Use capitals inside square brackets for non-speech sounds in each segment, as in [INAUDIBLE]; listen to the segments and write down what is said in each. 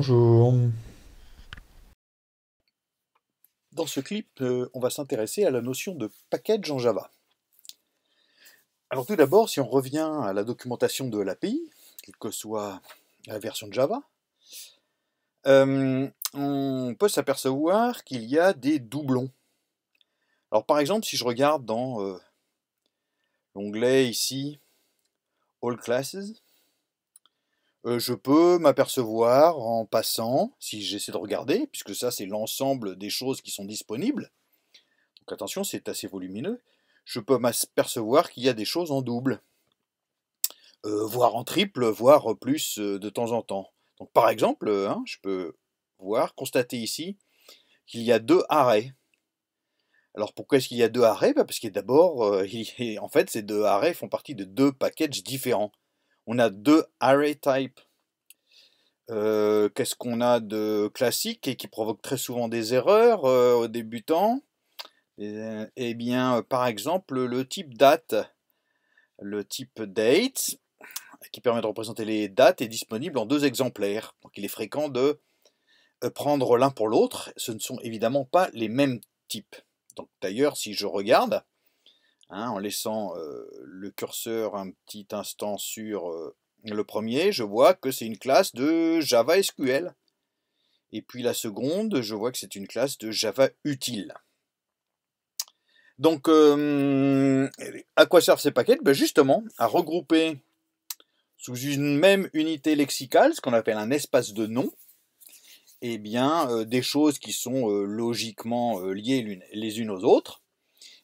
Bonjour. Dans ce clip, euh, on va s'intéresser à la notion de package en Java. Alors tout d'abord, si on revient à la documentation de l'API, quelle que soit la version de Java, euh, on peut s'apercevoir qu'il y a des doublons. Alors par exemple, si je regarde dans euh, l'onglet ici, All Classes, euh, je peux m'apercevoir en passant, si j'essaie de regarder, puisque ça c'est l'ensemble des choses qui sont disponibles, donc attention c'est assez volumineux, je peux m'apercevoir qu'il y a des choses en double, euh, voire en triple, voire plus euh, de temps en temps. Donc par exemple, hein, je peux voir, constater ici qu'il y a deux arrêts. Alors pourquoi est-ce qu'il y a deux arrêts? Bah, Parce que d'abord, [LAUGHS] en fait, ces deux arrêts font partie de deux packages différents on a deux array types. Euh, qu'est-ce qu'on a de classique et qui provoque très souvent des erreurs euh, aux débutants? Eh bien, euh, par exemple, le type date. Le type date, qui permet de représenter les dates, est disponible en deux exemplaires. Donc il est fréquent de prendre l'un pour l'autre. Ce ne sont évidemment pas les mêmes types. Donc d'ailleurs, si je regarde, Hein, en laissant le curseur un petit instant sur le premier, je vois que c'est une classe de Java SQL. Et puis la seconde, je vois que c'est une classe de Java utile. Donc, à quoi servent ces paquets? Ben Justement, à regrouper sous une même unité lexicale, ce qu'on appelle un espace de nom, eh bien, des choses qui sont logiquement liées les unes aux autres,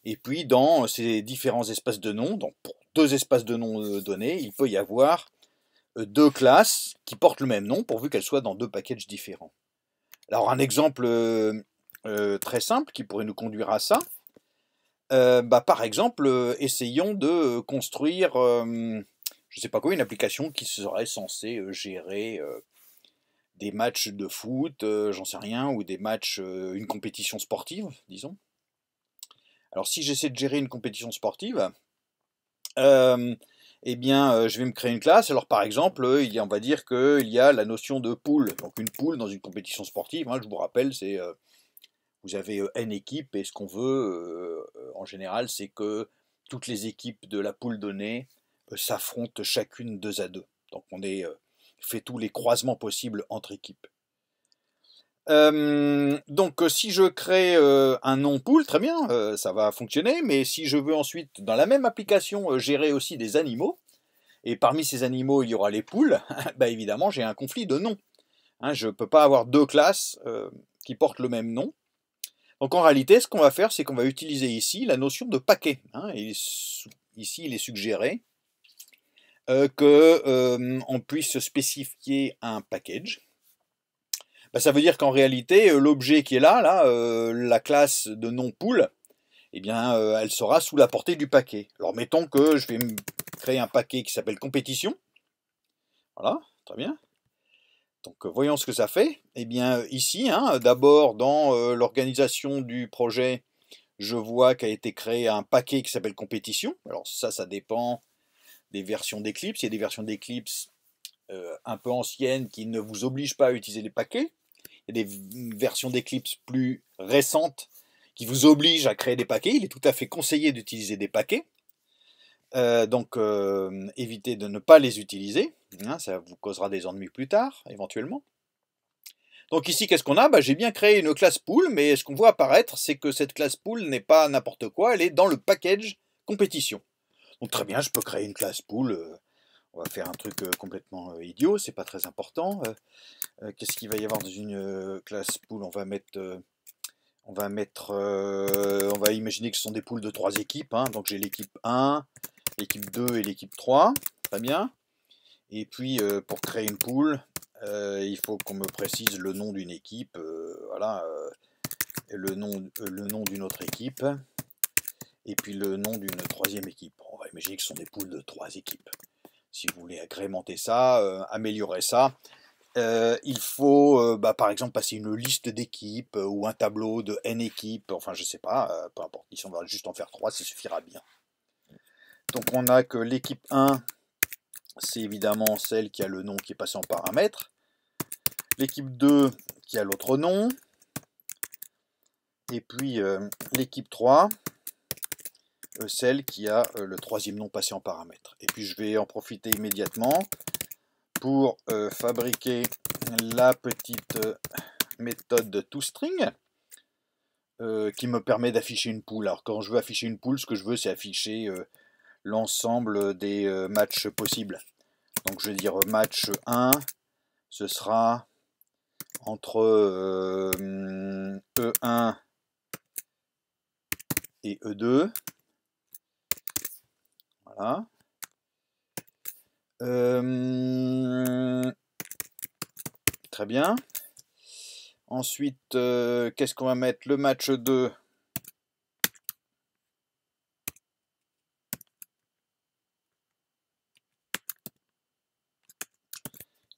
et puis dans ces différents espaces de noms, donc pour deux espaces de noms euh, donnés, il peut y avoir euh, deux classes qui portent le même nom pourvu qu'elles soient dans deux packages différents. Alors un exemple euh, très simple qui pourrait nous conduire à ça, bah, par exemple, essayons de construire, je sais pas quoi, une application qui serait censée gérer des matchs de foot, j'en sais rien, ou des matchs, une compétition sportive, disons. Alors si j'essaie de gérer une compétition sportive, euh, eh bien, euh, je vais me créer une classe. Alors, par exemple, il y on va dire qu'il y a la notion de poule. Donc, une poule dans une compétition sportive, hein, je vous rappelle, c'est euh, vous avez n équipes et ce qu'on veut, en général, c'est que toutes les équipes de la poule donnée s'affrontent chacune deux à deux. Donc, on est, fait tous les croisements possibles entre équipes donc si je crée un nom pool, très bien, ça va fonctionner, mais si je veux ensuite, dans la même application, gérer aussi des animaux, et parmi ces animaux il y aura les poules, [LAUGHS] bah évidemment j'ai un conflit de noms. Hein, je ne peux pas avoir deux classes qui portent le même nom. Donc en réalité, ce qu'on va faire, c'est qu'on va utiliser ici la notion de paquet. Hein, ici, il est suggéré qu'on puisse spécifier un package bah, ça veut dire qu'en réalité, euh, l'objet qui est là, euh, la classe de non pool, eh bien, euh, elle sera sous la portée du paquet. Alors, mettons que je vais créer un paquet qui s'appelle compétition. Voilà, très bien. Donc, voyons ce que ça fait. Eh bien, ici, hein, d'abord, dans l'organisation du projet, je vois qu'a été créé un paquet qui s'appelle compétition. Alors, ça, ça dépend des versions d'Eclipse. Il y a des versions d'Eclipse un peu anciennes qui ne vous obligent pas à utiliser les paquets. Des versions d'Eclipse plus récentes qui vous obligent à créer des paquets. Il est tout à fait conseillé d'utiliser des paquets. Euh, donc euh, évitez de ne pas les utiliser, hein, ça vous causera des ennuis plus tard, éventuellement. Donc ici, qu'est-ce qu'on a? Bah, J'ai bien créé une classe pool, mais ce qu'on voit apparaître, c'est que cette classe pool n'est pas n'importe quoi, elle est dans le package compétition. Donc très bien, je peux créer une classe pool euh, on va faire un truc euh, complètement euh, idiot, c'est pas très important. Euh, qu'est-ce qu'il va y avoir dans une classe pool On va mettre, on va imaginer que ce sont des poules de trois équipes. Hein. donc j'ai l'équipe 1, l'équipe 2 et l'équipe 3. Très bien. Et puis pour créer une poule, il faut qu'on me précise le nom d'une équipe, voilà, le nom, le nom d'une autre équipe, et puis le nom d'une troisième équipe. On va imaginer que ce sont des poules de trois équipes agrémenter ça, euh, améliorer ça, euh, il faut euh, bah, par exemple passer une liste d'équipes ou un tableau de n équipes, enfin je sais pas, peu importe, si on va juste en faire trois, ça suffira bien. Donc on a que l'équipe 1, c'est évidemment celle qui a le nom qui est passé en paramètre. l'équipe 2 qui a l'autre nom, et puis l'équipe 3, euh, celle qui a euh, le troisième nom passé en paramètre. Et puis je vais en profiter immédiatement pour fabriquer la petite méthode toString qui me permet d'afficher une poule. Alors quand je veux afficher une poule, ce que je veux c'est afficher l'ensemble des matchs possibles. Donc je vais dire match 1, ce sera entre E1 et E2. Voilà. Euh, très bien. Ensuite, euh, qu'est-ce qu'on va mettre? Le match 2.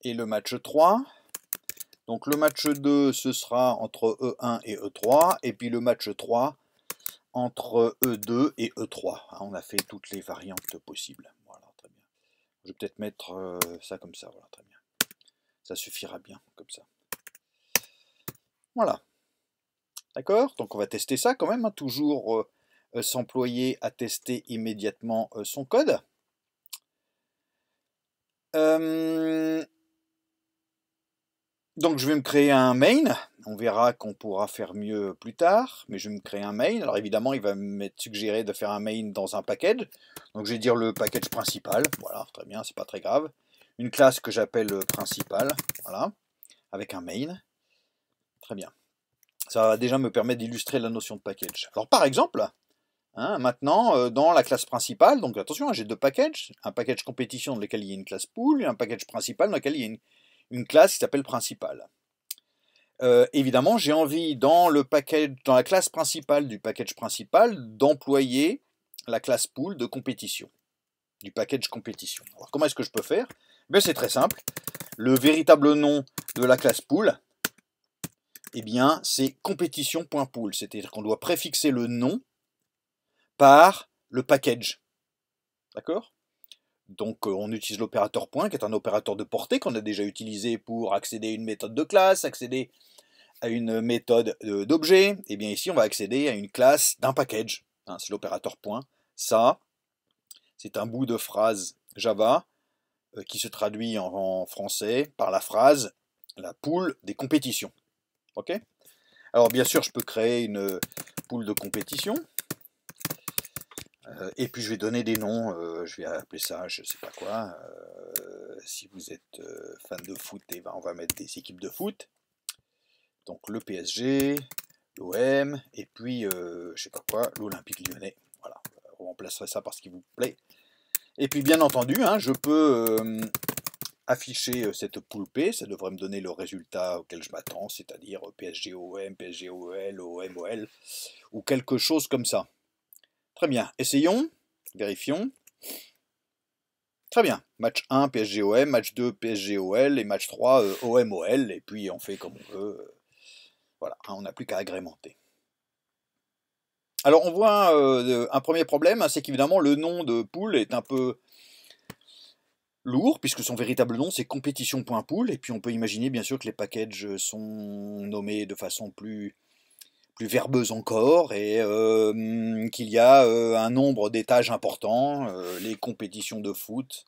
Et le match 3. Donc le match 2, ce sera entre E1 et E3. Et puis le match 3, entre E2 et E3. Ah, on a fait toutes les variantes possibles. Voilà, très bien. Je vais peut-être mettre euh, ça comme ça. Voilà, très bien. Ça suffira bien comme ça. Voilà. D'accord? Donc on va tester ça quand même. Hein. Toujours euh, euh, s'employer à tester immédiatement son code. Donc je vais me créer un main. On verra qu'on pourra faire mieux plus tard, mais je vais me créer un main. Alors évidemment, il va me suggérer de faire un main dans un package. Donc je vais dire le package principal. Voilà, très bien, c'est pas très grave. Une classe que j'appelle principal. Voilà, avec un main. Très bien. Ça va déjà me permettre d'illustrer la notion de package. Alors par exemple, hein, maintenant euh, dans la classe principale, donc attention, hein, j'ai deux packages. Un package compétition dans lequel il y a une classe pool et un package principal dans lequel il y a une une classe qui s'appelle principal. Euh, évidemment, j'ai envie dans la classe principale du package principal d'employer la classe pool de compétition, du package compétition. Alors comment est-ce que je peux faire? Ben, C'est très simple. Le véritable nom de la classe pool, eh bien, c'est compétition.pool, c'est-à-dire qu'on doit préfixer le nom par le package. D'accord? Donc euh, on utilise l'opérateur point, qui est un opérateur de portée qu'on a déjà utilisé pour accéder à une méthode de classe, accéder à une méthode d'objet. Et eh bien ici, on va accéder à une classe d'un package. Hein, c'est l'opérateur point. Ça, c'est un bout de phrase Java euh, qui se traduit en, français par la phrase la poule des compétitions. Ok? Alors bien sûr, je peux créer une poule de compétition. Euh, et puis je vais donner des noms, euh, je vais appeler ça, je sais pas quoi. Euh, si vous êtes fan de foot, eh ben, on va mettre des équipes de foot. Donc le PSG, l'OM, et puis je sais pas quoi, l'Olympique lyonnais. Voilà, on remplacerait ça par ce qui vous plaît. Et puis bien entendu, hein, je peux afficher cette poule P, ça devrait me donner le résultat auquel je m'attends, c'est-à-dire PSG-OM, PSG-OL, OM-OL, ou quelque chose comme ça. Très bien. Essayons. Vérifions. Très bien. Match 1, PSG-OM, match 2, PSG-OL, et match 3, euh, OM-OL, et puis on fait comme on veut. Voilà, hein, on n'a plus qu'à agrémenter. Alors on voit euh, un premier problème, hein, c'est qu'évidemment le nom de pool est un peu lourd, puisque son véritable nom c'est compétition.pool, et puis on peut imaginer bien sûr que les packages sont nommés de façon plus plus verbeuse encore, et qu'il y a un nombre d'étages importants, les compétitions de foot.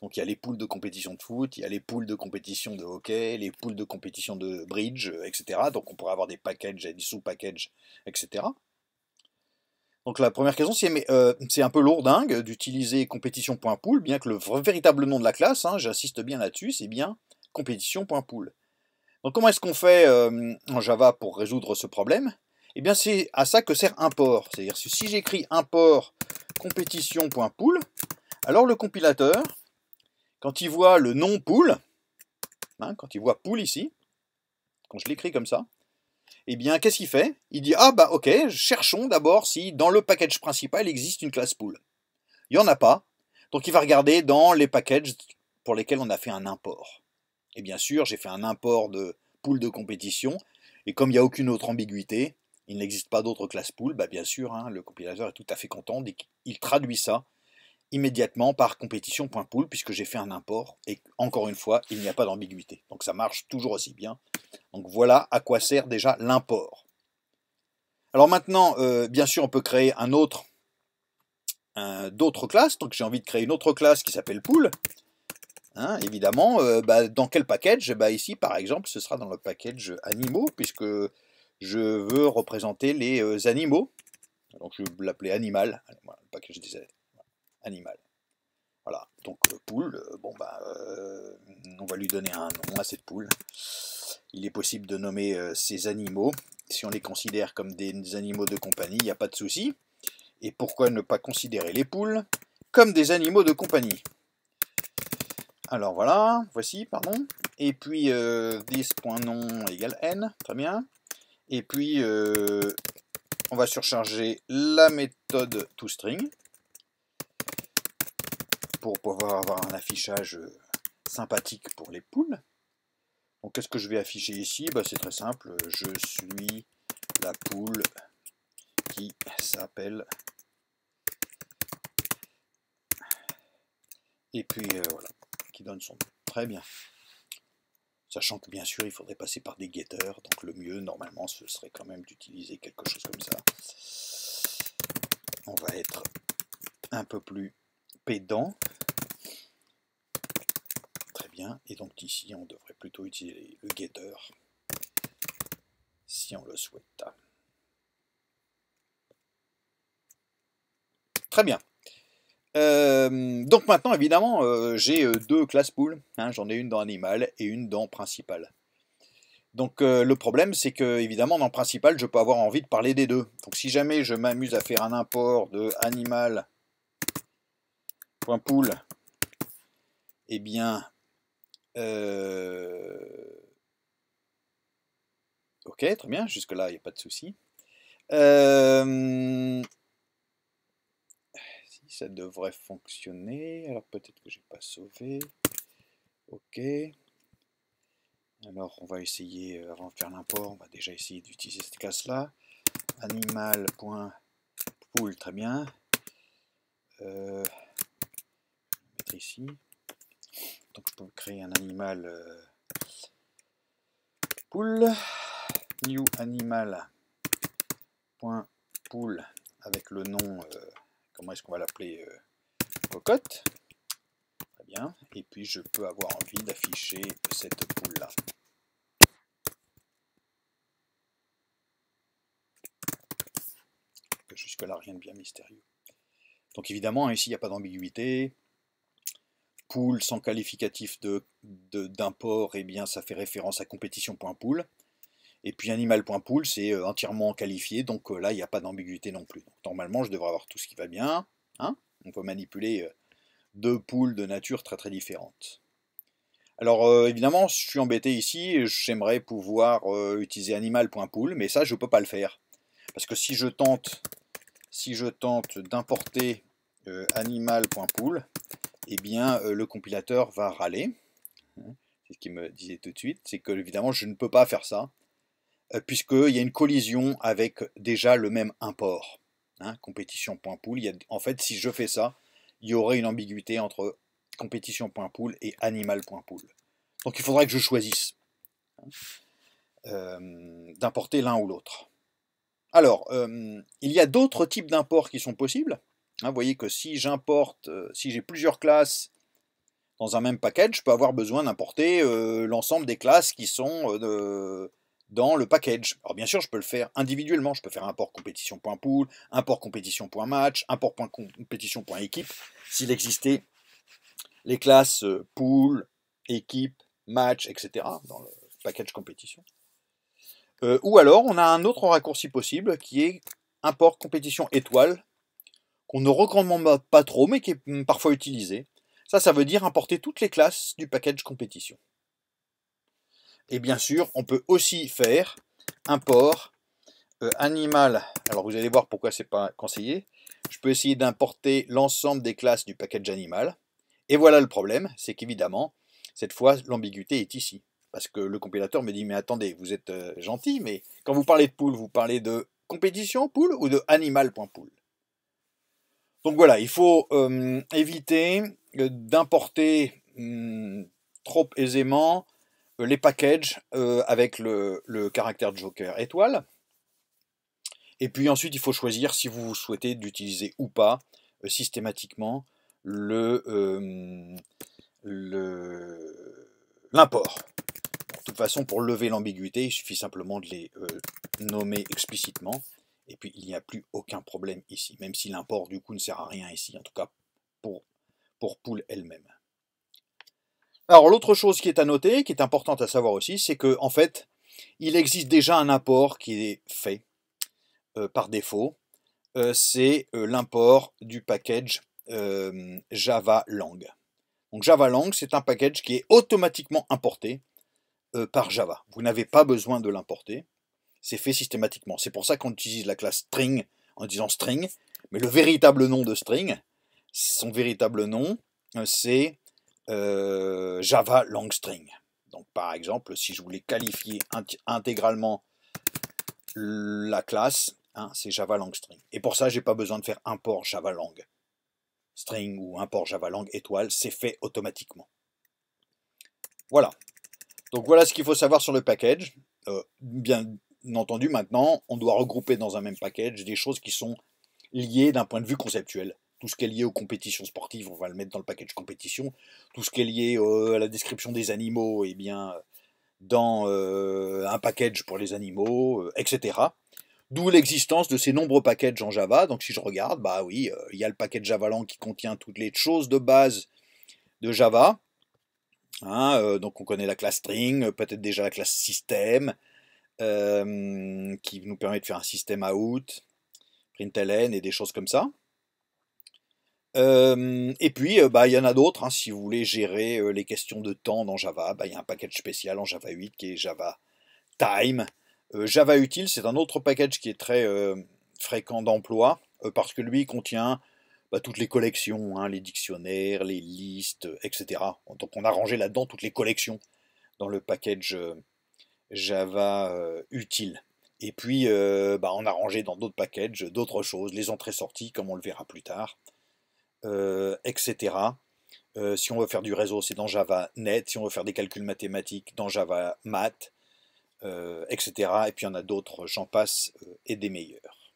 Donc il y a les poules de compétition de foot, il y a les poules de compétition de hockey, les poules de compétition de bridge, etc. Donc on pourrait avoir des packages des sous-packages, etc. Donc la première question, c'est c'est un peu lourdingue d'utiliser compétition.pool, bien que le véritable nom de la classe, hein, j'insiste bien là-dessus, c'est bien compétition.pool. Donc comment est-ce qu'on fait en Java pour résoudre ce problème? Eh bien c'est à ça que sert import. C'est-à-dire si j'écris import compétition.pool, alors le compilateur, quand il voit le nom pool, hein, quand il voit pool ici, quand je l'écris comme ça, eh bien qu'est-ce qu'il fait? Il dit ah bah ok, cherchons d'abord si dans le package principal existe une classe pool. Il n'y en a pas, donc il va regarder dans les packages pour lesquels on a fait un import. Et bien sûr, j'ai fait un import de pool de compétition, et comme il n'y a aucune autre ambiguïté, il n'existe pas d'autres classes pool, bah bien sûr, hein, le compilateur est tout à fait content, il traduit ça immédiatement par compétition.pool puisque j'ai fait un import et encore une fois, il n'y a pas d'ambiguïté. Donc ça marche toujours aussi bien. Donc voilà à quoi sert déjà l'import. Alors maintenant, euh, bien sûr, on peut créer d'autres classes. Donc j'ai envie de créer une autre classe qui s'appelle pool. Hein, évidemment, euh, bah, dans quel package? Bah, Ici, par exemple, ce sera dans le package animaux, puisque je veux représenter les euh, animaux. Donc je vais l'appeler animal. Voilà, animal. Voilà, donc euh, poule, bon bah, on va lui donner un nom à cette poule. Il est possible de nommer ces animaux. Si on les considère comme des animaux de compagnie, il n'y a pas de souci. Et pourquoi ne pas considérer les poules comme des animaux de compagnie? Alors voilà, voici, pardon. Et puis euh, this.nom égale n, très bien. Et puis euh, on va surcharger la méthode toString pour pouvoir avoir un affichage euh, sympathique pour les poules. Donc qu'est-ce que je vais afficher ici? Bah, C'est très simple, je suis la poule qui s'appelle et puis voilà donne son nom. Très bien. Sachant que bien sûr, il faudrait passer par des getters, donc le mieux, normalement, ce serait quand même d'utiliser quelque chose comme ça. On va être un peu plus pédant. Très bien. Et donc ici, on devrait plutôt utiliser le getter, si on le souhaite. Très bien. Euh, donc maintenant, évidemment, euh, j'ai euh, deux classes pool. Hein, J'en ai une dans animal et une dans principal. Donc le problème, c'est que évidemment dans principal, je peux avoir envie de parler des deux. Donc si jamais je m'amuse à faire un import de animal.pool, eh bien, ok, très bien, jusque là, il n'y a pas de souci. Euh, ça devrait fonctionner. Alors peut-être que j'ai pas sauvé. Ok. Alors on va essayer, euh, avant de faire l'import, on va déjà essayer d'utiliser cette classe-là. Animal.pool, très bien. Euh, mettre ici. Donc je peux créer un animal euh, pool. New animal.pool avec le nom comment est-ce qu'on va l'appeler euh, cocotte. Très bien. Et puis je peux avoir envie d'afficher cette poule là. Jusque là rien de bien mystérieux. Donc évidemment ici il n'y a pas d'ambiguïté. Pool sans qualificatif d'import, de, eh bien ça fait référence à compétition.pool. Et puis animal.pool, c'est euh, entièrement qualifié, donc euh, là, il n'y a pas d'ambiguïté non plus. normalement, je devrais avoir tout ce qui va bien. Hein On peut manipuler euh, deux poules de nature très très différentes. Alors évidemment, je suis embêté ici, j'aimerais pouvoir utiliser animal.pool, mais ça, je ne peux pas le faire. Parce que si je tente, si je tente d'importer animal.pool, eh bien, le compilateur va râler. Hein, c'est ce qu'il me disait tout de suite, c'est que évidemment, je ne peux pas faire ça puisqu'il y a une collision avec déjà le même import. Hein. En fait, si je fais ça, il y aurait une ambiguïté entre compétition.pool et animal.pool. Donc il faudrait que je choisisse hein, euh, d'importer l'un ou l'autre. Alors, euh, il y a d'autres types d'imports qui sont possibles. Hein, vous voyez que si j'importe, si j'ai plusieurs classes dans un même package, je peux avoir besoin d'importer l'ensemble des classes qui sont dans le package. Alors bien sûr, je peux le faire individuellement. Je peux faire import compétition.pool, import compétition.match, import compétition.équipe, s'il existait les classes euh, pool, équipe, match, etc. dans le package compétition. Euh, ou alors, on a un autre raccourci possible qui est import compétition étoile, qu'on ne recommande pas trop, mais qui est hum, parfois utilisé. Ça, ça veut dire importer toutes les classes du package compétition. Et bien sûr, on peut aussi faire import euh, animal. Alors vous allez voir pourquoi c'est pas conseillé. Je peux essayer d'importer l'ensemble des classes du package animal. Et voilà le problème, c'est qu'évidemment, cette fois, l'ambiguïté est ici. Parce que le compilateur me dit, mais attendez, vous êtes euh, gentil, mais quand vous parlez de pool, vous parlez de compétition pool ou de animal.pool Donc voilà, il faut euh, éviter d'importer hum, trop aisément les packages avec le, caractère Joker étoile. Et puis ensuite, il faut choisir si vous souhaitez d'utiliser ou pas systématiquement le l'import. de toute façon, pour lever l'ambiguïté, il suffit simplement de les nommer explicitement. Et puis, il n'y a plus aucun problème ici, même si l'import, du coup, ne sert à rien ici, en tout cas pour, pour Pool elle-même. Alors, l'autre chose qui est à noter, qui est importante à savoir aussi, c'est que en fait, il existe déjà un import qui est fait par défaut. c'est l'import du package Java Lang. Donc Java Lang, c'est un package qui est automatiquement importé par Java. Vous n'avez pas besoin de l'importer c'est fait systématiquement. C'est pour ça qu'on utilise la classe string en disant string, mais le véritable nom de string, son véritable nom, euh, c'est Java long string. Donc par exemple, si je voulais qualifier intégralement la classe, hein, c'est Java long string. Et pour ça, j'ai pas besoin de faire import Java long string ou import Java lang étoile, c'est fait automatiquement. Voilà. Donc voilà ce qu'il faut savoir sur le package. Euh, bien, entendu, maintenant, on doit regrouper dans un même package des choses qui sont liées d'un point de vue conceptuel. Tout ce qui est lié aux compétitions sportives, on va le mettre dans le package compétition. Tout ce qui est lié euh, à la description des animaux, eh bien, dans euh, un package pour les animaux, euh, etc. D'où l'existence de ces nombreux packages en Java. Donc si je regarde, bah oui, il y a le package Javalang qui contient toutes les choses de base de Java. Hein, donc on connaît la classe string, peut-être déjà la classe système, qui nous permet de faire un système out, println et des choses comme ça. Euh, et puis, euh, bah, il y en a d'autres. Hein, si vous voulez gérer les questions de temps dans Java, bah, il y a un package spécial en Java 8 qui est Java Time. Java Util, c'est un autre package qui est très fréquent d'emploi parce que lui contient bah, toutes les collections, hein, les dictionnaires, les listes, etc. Donc on a rangé là-dedans toutes les collections dans le package Java euh, utile. Et puis, euh, on a rangé dans d'autres packages d'autres choses, les entrées-sorties, comme on le verra plus tard, euh, etc. si on veut faire du réseau, c'est dans Java Net. Si on veut faire des calculs mathématiques, dans Java Math, etc. Et puis il y en a d'autres, j'en passe, et des meilleurs.